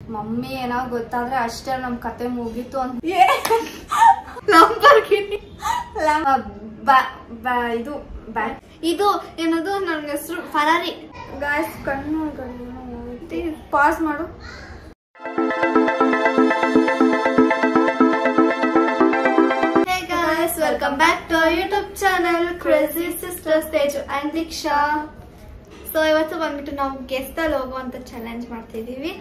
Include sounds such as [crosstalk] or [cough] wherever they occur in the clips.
Mummy ಏನೋ ಗೊತ್ತಾದ್ರೆ ಅಷ್ಟೇ ನಮ್ ಕತೆ ಮುಗೀತು ಅಂತ. ಇದು ಇದು ಏನದು? ನನ್ ಹೆಸರು ಫರಾರಿ. ಗಾಯಸ್ ಕಣ್ಣು ಪಾಸ್ ಮಾಡು. Guys welcome back to YouTube channel crazy sister stage and Deeksha so ಇವತ್ತು ಬಂದ್ಬಿಟ್ಟು ನಾವು ಗೆಸ್ತಲ್ಲಿ ಹೋಗುವಂತ ಚಾಲೆಂಜ್ ಮಾಡ್ತಿದೀವಿ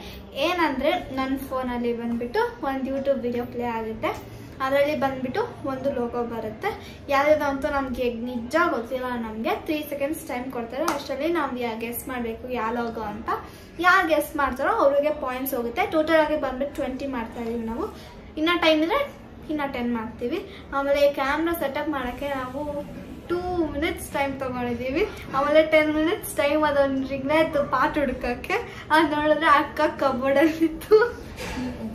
ಏನಂದ್ರೆ ನನ್ನ ಫೋನಲ್ಲಿ ಬಂದ್ಬಿಟ್ಟು ಒಂದು ಯೂಟ್ಯೂಬ್ ವಿಡಿಯೋ ಪ್ಲೇ ಆಗುತ್ತೆ. ಅದರಲ್ಲಿ ಬಂದ್ಬಿಟ್ಟು ಒಂದು ಲೋಗೋ ಬರುತ್ತೆ. ಯಾವ್ದು ಅಂತ ನಮ್ಗೆ ನಿಜ ಗೊತ್ತಿಲ್ಲ ನಮಗೆ. ತ್ರೀ ಸೆಕೆಂಡ್ಸ್ ಟೈಮ್ ಕೊಡ್ತಾರೆ. ಅಷ್ಟರಲ್ಲಿ ನಾವು ಗೆಸ್ ಮಾಡಬೇಕು ಯಾವ ಲೋಗೋ ಅಂತ. ಯಾರು ಗೆಸ್ ಮಾಡ್ತಾರೋ ಅವ್ರಿಗೆ ಪಾಯಿಂಟ್ಸ್ ಹೋಗುತ್ತೆ. ಟೋಟಲ್ ಆಗಿ ಬಂದ್ಬಿಟ್ಟು ಟ್ವೆಂಟಿ ಮಾಡ್ತಾ ಇದೀವಿ ನಾವು. ಇನ್ನ ಟೈಮ್ ಇದ್ರೆ ಇನ್ನ ಟೆನ್ ಮಾಡ್ತೀವಿ. ಆಮೇಲೆ ಕ್ಯಾಮ್ರಾ ಸೆಟಪ್ ಮಾಡೋಕ್ಕೆ ನಾವು ಟೂ ಮಿನಿಟ್ಸ್ ಟೈಮ್ ತಗೊಂಡಿದೀವಿ ಆಮೇಲೆ ಟೆನ್ ಮಿನಿಟ್ಸ್ ಟೈಮ್ ಅದೊಂದು ರಿಗ್ನಾಯ್ತು ಪಾಟ್ ಹುಡ್ಕಕ್ಕೆ. ಅದು ನೋಡಿದ್ರೆ ಅಕ್ಕ ಕಬೋರ್ಡಲ್ಲಿತ್ತು.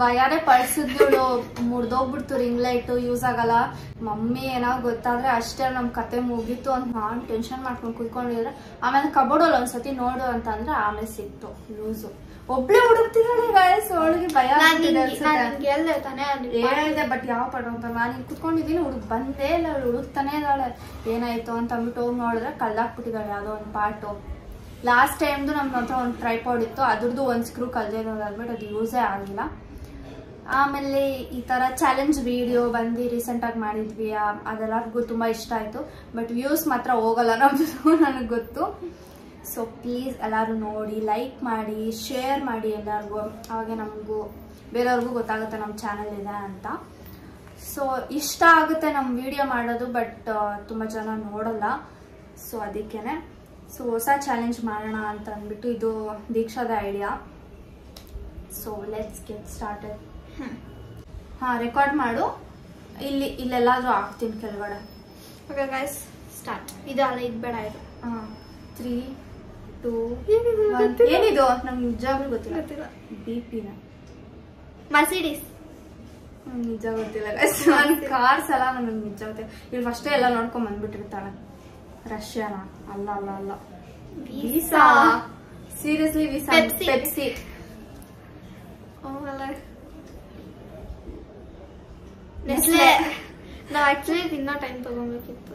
ಭಯಾನೇ ಪಡಿಸಿದ್ಳು ಮುರ್ದೋಗ್ಬಿಡ್ತು ರಿಂಗ್ ಲೈಟ್ ಯೂಸ್ ಆಗಲ್ಲ. ಮಮ್ಮಿ ಏನೋ ಗೊತ್ತಾದ್ರೆ ಅಷ್ಟೇ ನಮ್ ಕತೆ ಮುಗೀತು ಅಂತ ನಾನ್ ಟೆನ್ಷನ್ ಮಾಡ್ಕೊಂಡು ಕುಯ್ಕೊಂಡಿದ್ರೆ ಆಮೇಲೆ ಕಬೋರ್ಡಲ್ಲಿ ಒಂದ್ಸತಿ ನೋಡು ಅಂತ ಅಂದ್ರೆ ಆಮೇಲೆ ಸಿಕ್ತು ಲೂಸು ಒಬ್ಳೆ ಹುಡುಕ್ತಿದ್ದಾಳೆ ಗಾಯಸ್ ಅವಳಿಗೆ ಭಯ ಹೇಳ್ದೆ ಬಟ್ ಯಾವ ಪಡ ಅಂತ. ನಾನು ಕುತ್ಕೊಂಡಿದ್ದೀನಿ ಹುಡುಕ್ ಬಂದೇ ಇಲ್ಲ ಅವಳು ಹುಡುಕ್ತಾನೆ ಇದ್ದಾಳೆ. ಏನಾಯ್ತು ಅಂತ ಅಂದ್ಬಿಟ್ಟು ಹೋಗಿ ನೋಡಿದ್ರೆ ಕಲ್ದಾಕ್ಬಿಟ್ಟಿದ್ದಾರೆ ಯಾವುದೋ ಒಂದು ಪಾರ್ಟು. ಲಾಸ್ಟ್ ಟೈಮ್ದು ನಮ್ಮ ಹತ್ರ ಒಂದು ಟ್ರೈಪಾಡ್ ಇತ್ತು, ಅದ್ರದ್ದು ಒಂದು ಸ್ಕ್ರೂ ಕಲ್ದಿರೋದಾಗ್ಬಿಟ್ಟು ಅದು ಯೂಸೇ ಆಗಿಲ್ಲ. ಆಮೇಲೆ ಈ ಥರ ಚಾಲೆಂಜ್ ವಿಡಿಯೋ ಬಂದು ರೀಸೆಂಟಾಗಿ ಮಾಡಿದ್ವಿ ಅದೆಲ್ಲರಿಗೂ ತುಂಬ ಇಷ್ಟ ಆಯಿತು. ಬಟ್ ವ್ಯೂಸ್ ಮಾತ್ರ ಹೋಗಲ್ಲ ನಮ್ಮದು [laughs] ನನಗೆ ಗೊತ್ತು. ಸೊ ಪ್ಲೀಸ್ ಎಲ್ಲರೂ ನೋಡಿ ಲೈಕ್ ಮಾಡಿ ಶೇರ್ ಮಾಡಿ ಎಲ್ಲರಿಗೂ. ಅವಾಗ ನಮಗೂ, ಬೇರೆಯವ್ರಿಗೂ ಗೊತ್ತಾಗುತ್ತೆ ನಮ್ಮ ಚಾನಲ್ ಇದೆ ಅಂತ. ಸೊ ಇಷ್ಟ ಆಗುತ್ತೆ ನಮ್ಮ ವಿಡಿಯೋ ಮಾಡೋದು ಬಟ್ ತುಂಬ ಜನ ನೋಡಲ್ಲ. ಸೊ ಅದಕ್ಕೇನೆ. ಸೊ ಹೊಸ ಚಾಲೆಂಜ್ ಮಾಡೋಣ ಅಂತ ಅಂದ್ಬಿಟ್ಟು ಇದು ದೀಕ್ಷಾದ idea so let's get started ಹಾಂ ರೆಕಾರ್ಡ್ ಮಾಡು. ಇಲ್ಲಿ ಇಲ್ಲೆಲ್ಲಾದರೂ ಹಾಕ್ತೀನಿ ಕೆಳಗಡೆ. ಓಕೆ ಗೈಸ್ ಸ್ಟಾರ್ಟ್ ಇದು ಅಲ್ಲ ಇದು ಬೇಡ ಇದು. ಹಾಂ ತ್ರೀ ಟೂ ಏನಿದು? ನಂಗೆ ನಿಜವಾಗ್ಲೂ ಗೊತ್ತಿಲ್ಲ. ಬಿ ಪಿನ ಮರ್ಸಿಡೀಸ್ ನಿಜ ಗೊತ್ತಿಲ್ಲ ನನ್ನ ಕಾರ್ಸ್ ಎಲ್ಲ ನನ್ಗೆ ನಿಜ ಗೊತ್ತಿಲ್ಲ. ಇಲ್ಲಿ ಫಸ್ಟೇ ಎಲ್ಲ ನೋಡ್ಕೊಂಡ್ ಬಂದ್ಬಿಟ್ಟಿರ್ತಾಳೆ. ರಷ್ಯಾನ ಅಲ್ಲ ಅಲ್ಲ ಅಲ್ಲ. Visa seriously visa. Pepsi Nestle ನಾವು ಆಕ್ಚುಲಿ ಇನ್ನೂ ಟೈಮ್ ತಗೊಬೇಕಿತ್ತು.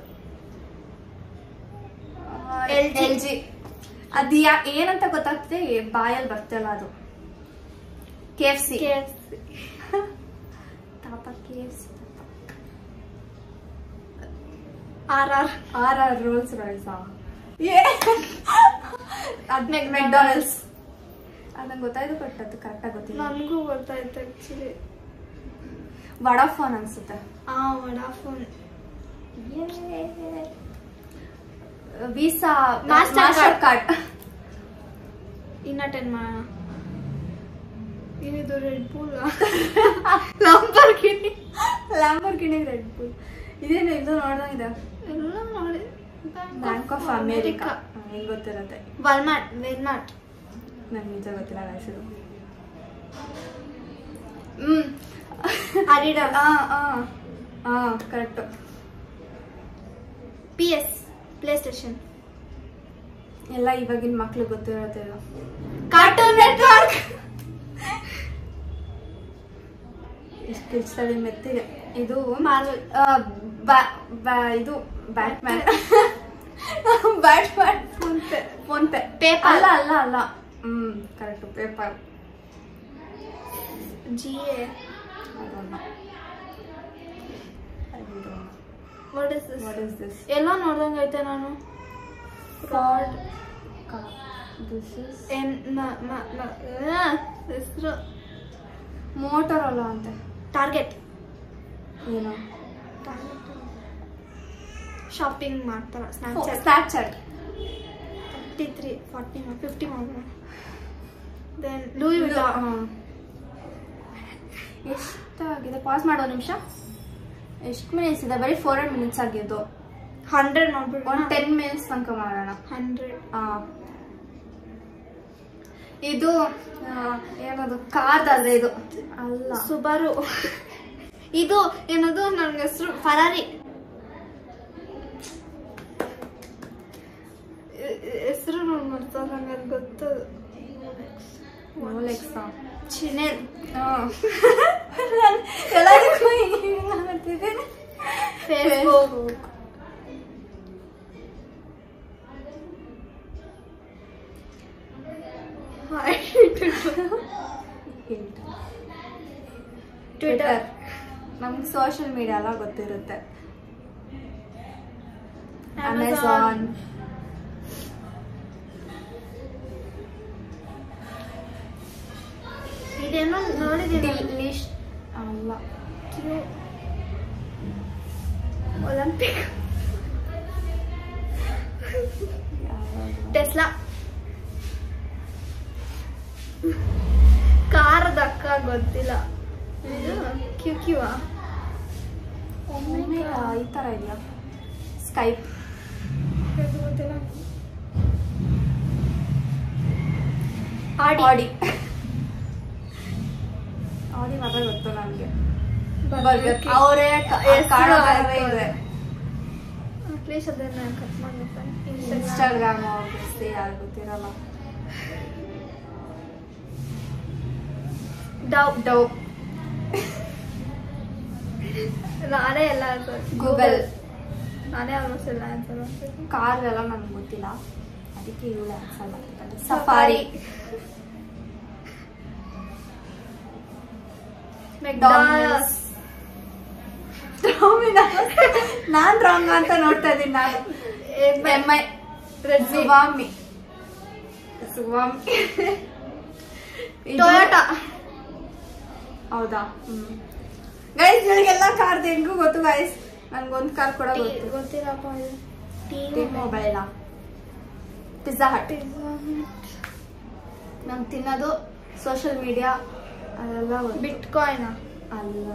ಎಲ್ ಜಿ ಅದು ಯಾ ಏನಂತ ಗೊತ್ತಾಗ್ತದೆ? ಬಾಯಲ್ಲಿ ಬರ್ತಲ್ಲ ಅದು. K F C K F C K F C R R R R Rolls ರಾಯ್ಸಾ ಅದ್ ಮೆಕ್ಡೊನಲ್ಡ್ಸ್ ಅದು ನಂಗೆ ಗೊತ್ತಾಯ್ತು ಬಟ್ ಅದು ಕರೆಕ್ಟಾಗಿ ಗೊತ್ತಿಲ್ಲ. ನನಗೂ ಗೊತ್ತಾಯ್ತು ಆಕ್ಚುಲಿ ವಡಾಫೋನ್ ಅನ್ಸುತ್ತೆ. ಆ ವಡಾಫೋನ್ ವೀಸಾ ಮಾಸ್ಟರ್ ಕಾರ್ಡ್ ಇನ್ನ ಟೆನ್ ಮಾಡೋಣ ಏನಿದು Red Bull Lamborghini Lamborghini Red Bull ಇದೇನು ಇದು ನೋಡ್ದಂಗಿದೆ ಎಲ್ಲ ನೋಡಿ. ಬ್ಯಾಂಕ್ ಆಫ್ ಅಮೇರಿಕಾ ಹೆಂಗ್ ಗೊತ್ತಿರತ್ತೆ. ವಾಲ್ಮಾರ್ಟ್ ವೆಲ್ಮಾರ್ಟ್ ನಂಗೆ ನಿಜ ಗೊತ್ತಿಲ್ಲ ಹೆಸರು ಹ್ಮ್. ಅಡಿಡ ಹಾಂ ಹಾಂ ಹಾಂ correct P S PlayStation ಎಲ್ಲ ಇವಾಗಿನ ಮಕ್ಳಿಗೆ ಗೊತ್ತಿರತ್ತೆ ಕಾರ್ಟೂನ್ ನೆಟ್ವರ್ಕ್ ಎಷ್ಟು ಇಷ್ಟದಲ್ಲಿ ಮೆತ್ತಿಗೆ. ಇದು ಮಾರ್ವಲ್ ಇದು Batman Batman PhonePe PhonePe paper ಅಲ್ಲ ಅಲ್ಲ ಅಲ್ಲ. Hmm correct paper G A ಅದಲ್ಲ what is this what is this ಎಲ್ಲ ನೋಡ್ದಂಗೈತೆ ನಾನು. ಕಾರ್ಡ್ ದಿಸ್ ಇಸ್ ಎನ್ ಹೆಸರು. ಮೋಟರ್ ಅಲ್ಲ ಅಂತೆ. ಟಾರ್ಗೆಟ್ ಏನು? ಶಾಪಿಂಗ್ ಮಾಡ್ತಾರ. Snapchat Snapchat fifty three forty fifty ಮಾಡೋಣ ದೆನ್ ಲೂಯಿ ವಿಟಾ ಎಷ್ಟಾಗಿದೆ? ಪಾಸ್ ಮಾಡೋ ನಿಮಿಷ. ಎಷ್ಟು ಮಿನಿಟ್ಸ್ ಇದೆ? ಬರೀ ಫೋರ್ ಹಂಡ್ರೆಡ್ ಮಿನಿಟ್ಸ್ ಆಗಿದ್ದು ಹಂಡ್ರೆಡ್ ಒಂದು ಮಾಡ್ಬಿಡೋಣ ಟೆನ್ ಮಿನಿಟ್ಸ್ ತನಕ ಮಾಡೋಣ. ಹಂಡ್ರೆಡ್. ಇದು ಏನದು ಏನದು ಅಲ್ಲ ಇದು ಅಲ್ಲ ಸುಬಾರು ಇದು ಏನದು ನನ್ನ ಹೆಸರು ಫರಾರಿ ಹೆಸರು ನೋಡಿ ಮಾಡ್ತಾರೆ ನಂಗೆ ಗೊತ್ತು ರೋಲೆಕ್ಸಾ ಚಿನೆಲ್ ಎಲ್ಲದಕ್ಕೂ ಹಿಂಗೆ ಮಾಡ್ತಿದ್ದೀನಿ ಫೇಸ್ಬುಕ್ ಟ್ವಿಟರ್ ನಮ್ಗೆ ಸೋಷಿಯಲ್ ಮೀಡಿಯಾ ಎಲ್ಲ ಗೊತ್ತಿರುತ್ತೆ. ಅಮೆಝಾನ್ ಅಮೆಝಾನ್ ಇದೇನೋ ನೋಡಿದ್ದೀನಿ ಲಿಸ್ಟ್ ಅಲ್ಲ. ಒಲಿಂಪಿಕ್ ಟೆಸ್ಲಾ ಕಾರದ ಅಕ್ಕ ಗೊತ್ತಿಲ್ಲ. ಇದು ಕ್ಯೂ ಕ್ಯೂವಾ ಒಮ್ಮೆ ಈ ಥರ ಇದೆಯಾ? ಸ್ಕೈಪ್ ಗೊತ್ತಿಲ್ಲ. ಆಡಿ. ಆಡಿ. ಆಡಿ ಮಾತ್ರ ಗೊತ್ತು ನನಗೆ. Burger King. ಅವರೇ ಹೆಸ್ರು ಆಯ್ತು. ಇದೆ. ಪ್ಲೀಸ್ ಅದನ್ನ ಕಟ್ ಮಾಡಪ್ಪ ಇನ್ಸ್ಟಾಗ್ರಾಮ್ ಅವ್ರಿಗೆ ಯಾರು ಗೊತ್ತಿರಲ್ಲ. ಡವ್ ಡೌ ನಾನೇ ಎಲ್ಲ ಆನ್ಸರ್ Google. ನಾನೇ ಆಲ್ಮೋಸ್ಟ್ ಎಲ್ಲ ಆನ್ಸರ್ ಕಾರ್ ಎಲ್ಲ ನನಗೆ ಗೊತ್ತಿಲ್ಲ. ಅದಕ್ಕೆ ಇವಳು ಆನ್ಸರ್ ಮಾಡ್ತಿದ್ದಾಳೆ. ಸಫಾರಿ ಮೆಕ್ಡಾನಲ್ಸ್ ನಾನ್ ರಾಂಗ್ ಅಂತ ನೋಡ್ತಾ ಇದ್ದೀನಿ ನಾನು. M I Xiaomi Xiaomi Toyota ಹೌದಾ? ಹ್ಞೂ ಗೈಸ್ ಇವರಿಗೆಲ್ಲ ಕಾರ್ ಹೆಂಗೂ ಗೊತ್ತು ಗೈಸ್ ನನ್ಗೊಂದ್ ಕಾರ್ ಕೂಡ ಗೊತ್ತು. T mobile. ಪಿಜ್ಜಾ ಹಟ್ ನಂಗೆ ತಿನ್ನೋದು ಸೋಷಿಯಲ್ ಮೀಡಿಯಾ ಅದೆಲ್ಲ. ಬಿಟ್ ಕಾಯಿನ್ ಅಲ್ಲ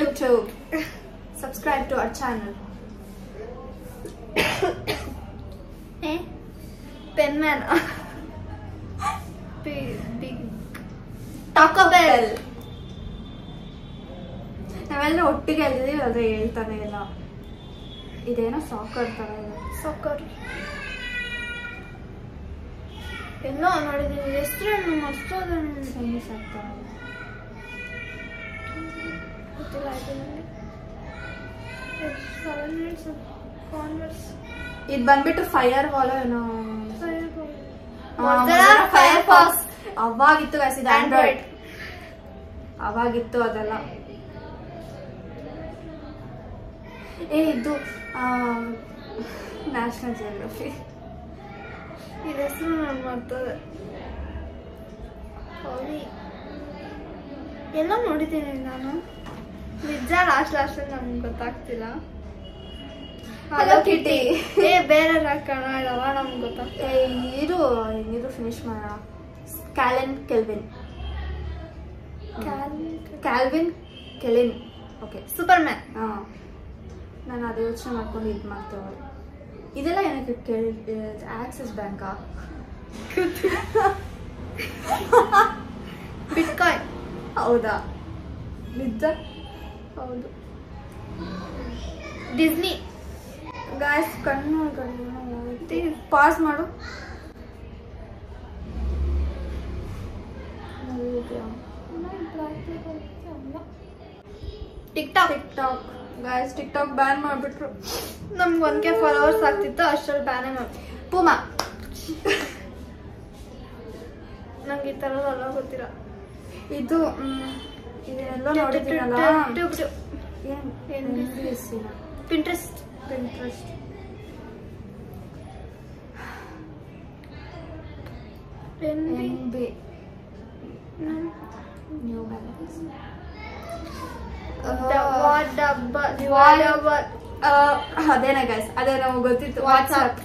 YouTube subscribe to our channel pen man big Taco Bell. ನಾವೆಲ್ಲ ಒಟ್ಟಿಗೆ ಅಲ್ಲಿದ್ದೀವಿ ಅದೇ ಹೇಳ್ತಾನೆ ಇಲ್ಲ. ಇದೇನೋ ಸಾಕರ್ ತರ ಇದೆ. ಸಾಕರ್ ಎಲ್ಲೋ ನೋಡಿದ್ದೀನಿ. ಎಷ್ಟು ಮರ್ತೋದ ಟೆನ್ನಿಸ್ ಆಗ್ತಾ ಇದೆ. ಗೊತ್ತಿಲ್ಲ ಆಯ್ತು ನನಗೆ ಸೆವೆನ್ ಮಿನಿಟ್ಸ್ ಕಾನ್ವರ್ಸ್ ಇದ್ ಬಂದ್ಬಿಟ್ಟು ಫೈರ್ ವಾಲೋ ಏನೋ ಫೈರ್ಫಾಕ್ಸ್. ಅವಾಗಿತ್ತು guys ಇದು ಆಂಡ್ರಾಯ್ಡ್ ಅವಾಗಿತ್ತು ಅದೆಲ್ಲ. ಏ ಇದು ನ್ಯಾಷನಲ್ ಜಿಯೋಗ್ರಫಿ ಇದು ಹೆಸರು ನಾನು ಮರ್ತದೆ. ಎಲ್ಲ ನೋಡಿದ್ದೀನಿ ನಾನು. ನಿಜ ಲಾಸ್ಟ್ ಲಾಸ್ಟ್ ನಮ್ಗೆ ಗೊತ್ತಾಗ್ತಿಲ್ಲ. Hello ಕಿಟಿ ಏ ಬೇರೆ ಕಣ ಇದಾವ ನಮ್ಗೆ ಗೊತ್ತಾಗ್ತದೆ ಇದು ಇದು ಫಿನಿಶ್ ಮಾಡೋಣ Calvin Kelvin Calvin Klein okay Superman ಹಾಂ. ನಾನು ಅದು ಯೋಚನೆ ಮಾಡ್ಕೊಂಡು ಇದು ಮಾಡ್ತೇವೆ ಇದೆಲ್ಲ ಏನಕ್ಕೆ ಕೇಳಿ ಆಕ್ಸಿಸ್ ಬ್ಯಾಂಕಾ ಬಿಟ್ಕಾಯಿನ್ ಹೌದಾ? ನಿಜ? ಹೌದು. ಡಿಸ್ನಿ ಗಾಯ್ಸ್ ಕಣ್ಣು ಕಣ್ಣು ಪಾಸ್ ಮಾಡು TikTok TikTok guys TikTok ban ಮಾಡಿಬಿಟ್ರು ನಮ್ಗೆ ಒನ್ ಕೆ ಫಾಲೋವರ್ಸ್ ಆಗ್ತಿತ್ತು ಅಷ್ಟರಲ್ಲಿ ಬ್ಯಾನೇ ಮಾಡಿ ಪೂಮಾ ನಂಗೆ ಈ ಥರದೆಲ್ಲ ಗೊತ್ತಿರ ಇದು ಇದೆಲ್ಲ ನೋಡಿದ್ದೀನಲ್ಲ ಏನ್? Pinterest Pinterest. NB New Balance. ಆ, ಅದೇನ ಗೈಸ್ ಅದೇ ನಮಗೆ ಗೊತ್ತಿತ್ತು ವಾಟ್ಸ್ಆಪ್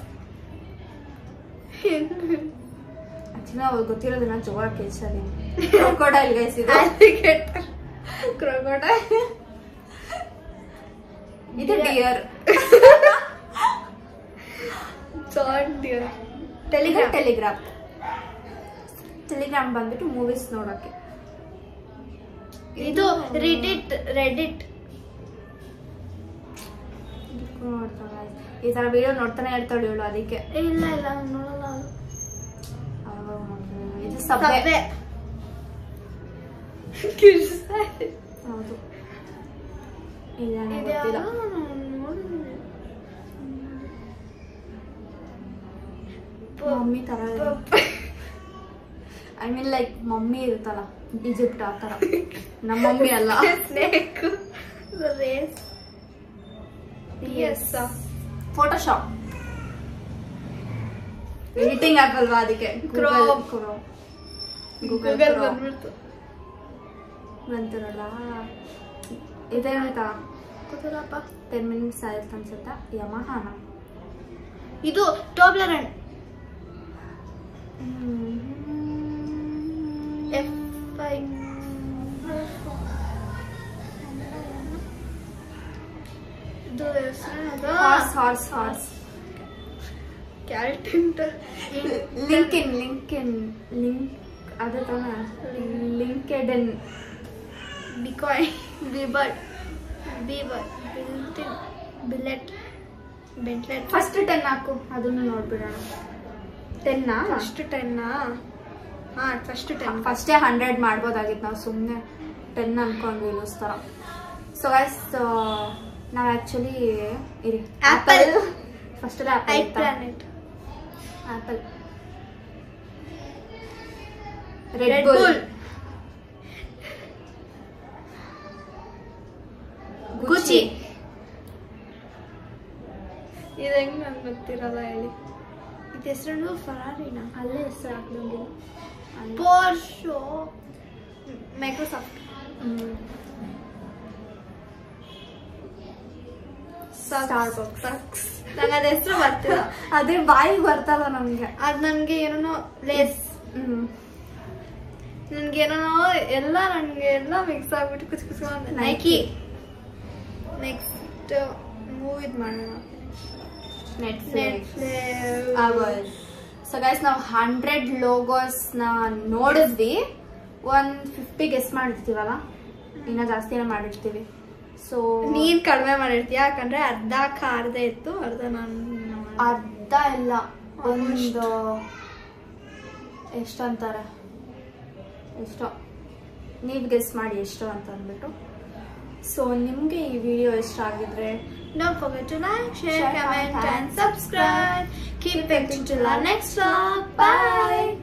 ಆಕ್ಚುಲಿ ನಾವು ಗೊತ್ತಿರೋದನ್ನ ಜೋರಾಗಿ ಕೇಳಿಸಿದೀನಿ ಕ್ರೊಕೊಡೈಲ್ ಗೈಸ್ ಇದು. ಕ್ರೊಕೊಡೈಲ್ ಇದು ಡಿಯರ್ ಟೆಲಿಗ್ರಾಮ್ ಟೆಲಿಗ್ರಾಮ್ ಟೆಲಿಗ್ರಾಮ್ ಬಂದ್ಬಿಟ್ಟು ಮೂವೀಸ್ ನೋಡೋಕೆ. ಇದು ರೆಡಿಟ್ ರೆಡಿಟ್ ಈ ತರ ವಿಡಿಯೋ ನೋಡ್ತಾನೆ ಇರ್ತಾಳೆ ಇವಳು ಅದಕ್ಕೆ. ಇಲ್ಲ ಇಲ್ಲ ನೋಡಲ್ಲ ಇದೆ. ಹೌದು. ಇದೇನೋ ಇದ್ಯಾವ್ದೋ ಗೊತ್ತಿಲ್ಲ ಮಮ್ಮಿ ತರ ಐ ಮೀನ್ ಲೈಕ್ ಮಮ್ಮಿ ಇರುತ್ತಲ್ಲ ಈಜಿಪ್ಟ್ ಆ ತರ ನಮ್ಮ ಮಮ್ಮಿ ಅಲ್ಲ. The race. ಫೋಟೋಶಾಪ್ ಎಡಿಟಿಂಗ್ ಆಗಲ್ವಾ ಅದಕ್ಕೆ? ಗೂಗಲ್ ಬಂದ್ಬಿಡ್ತು. ಬಂತಿರಲ್ಲ. ಇದೇನಾಯ್ತಾ ಗೊತ್ತಿಲ್ಲಪ್ಪ. ಟೆನ್ ಮಿನಿಟ್ಸ್ ಆಯ್ತು ಅನ್ಸುತ್ತಾ ಯಮಹಾನ ಇದು ಟೋಬ್ಲರನ್ ಎಫ್ ಐ ಇದು horse horse horse character Linkin Linkin link ಅದೇ ತಾನ ಲಿಂಕೆಡನ್ ಬಿಕಾಯ್ ಬಿಬರ್ಡ್ ಬಿಲ್ಟಿನ್ ಬಿಲೆಟ್ ಬೆಂಟ್ಲೆಟ್ ಫಸ್ಟ್ ಟೆನ್ ಹಾಕು. ಅದನ್ನು ನೋಡ್ಬಿಡೋಣ. ಟೆನ್ನಾ ಫಸ್ಟ್ ಟೆನ್ನಾ ಹಾ ಫಸ್ಟ್ ಟೆನ್ ಫಸ್ಟೇ ಹಂಡ್ರೆಡ್ ಮಾಡ್ಬೋದಾಗಿತ್ತು. ನಾವು ಸುಮ್ಮನೆ ಟೆನ್ ಅನ್ಕೊಂಡ್ವಿ ಲೂಸ್ ಥರ ಸೊ ಗೈಸ್ ನಾವು ಆ್ಯಕ್ಚುಲಿ ಇರಿ. Apple first I Apple planet Apple red. Bull Gucci ಇದು ಹೆಂಗ್ ನಂಗೆ ಗೊತ್ತಿರಲ್ಲ ಹೇಳಿ. ಇದು ಹೆಸರು ಫರಾರಿನ? ಅಲ್ಲೇ ಹೆಸರು ಹಾಕ್ದಂಗಿಲ್ಲ ಪೋರ್ಶೋ. ಮೈಕ್ರೋಸಾಫ್ಟ್. ನಂಗೆ ಅದ ಹೆಸರು ಬರ್ತಿಲ್ಲ. [laughs] ಅದೇ ಬಾಯಿಗೆ ಬರ್ತಲ್ಲ ನಮಗೆ. ಅದ್ ನನ್ಗೆ ಏನೋ ಲೇಸ್ ಹ್ಮ್. ನನ್ಗೆ ಏನೋ ಎಲ್ಲ ನನ್ಗೆ ಎಲ್ಲ ಮಿಕ್ಸ್ ಆಗ್ಬಿಟ್ಟು ಕುಚ್ ಕುಚ್ಕೊಂಡು. ನೈಕಿ ನೆಕ್ಸ್ಟ್ ಮೂವಿದ್ ಮಾಡೋಣ. ನೆಟ್ಫ್ಲಿಕ್ಸ್ ಸೊ ಗೈಸ್ ನಾವು ಹಂಡ್ರೆಡ್ ಲೋಗೋಸ್ನ ನೋಡಿದ್ವಿ. ಒನ್ ಫಿಫ್ಟಿ ಗೆಸ್ ಮಾಡಿರ್ತೀವಲ್ಲ ಇನ್ನ ಜಾಸ್ತಿನೇ ಮಾಡಿರ್ತೀವಿ ಸೊ ನೀನ್ ಕಡಿಮೆ ಮಾಡಿರ್ತೀಯ? ಯಾಕಂದ್ರೆ ಅರ್ಧ ಕಾರ್ದ ಇತ್ತು ಅರ್ಧ ನಾನು ಅರ್ಧ ಇಲ್ಲ. ಒಂದು ಎಷ್ಟು ಅಂತಾರೆ ಎಷ್ಟೋ. ನೀವು ಗೆಸ್ ಮಾಡಿ ಎಷ್ಟು ಅಂತ ಅಂದ್ಬಿಟ್ಟು. ಸೊ ನಿಮಗೆ ಈ ವಿಡಿಯೋ ಇಷ್ಟ ಆಗಿದ್ರೆ Don't forget to like, share, Share, comment, comment, and and subscribe. Keep waiting till our next vlog. Bye.